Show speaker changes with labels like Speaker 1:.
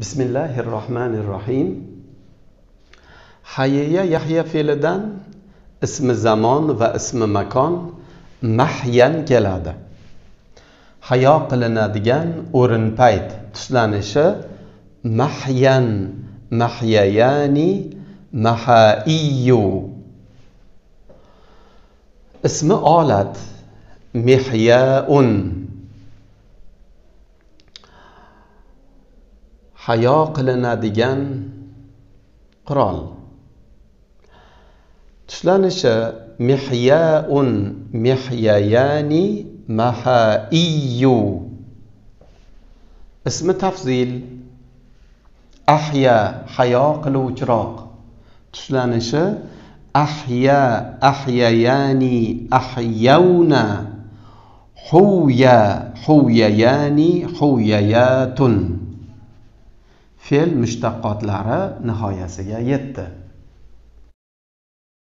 Speaker 1: بسم الله الرحمن الرحيم حيي يحيى في لدن اسم زمان و اسم مكان محيا كلاده حيا قلنا دجان اورن بايت تسلانش محيا محياني محائيو اسم آلت محياء hayo qilinadigan qurol tushlanishi mehyaun mehyayani mahaiyu ismi tafzil ahya hayo qiluvchiroq tushlanishi ahya ahyayani ahyawna huya huyayani huyayatun fe'l mushtaqotlari nihoyasiga yetdi.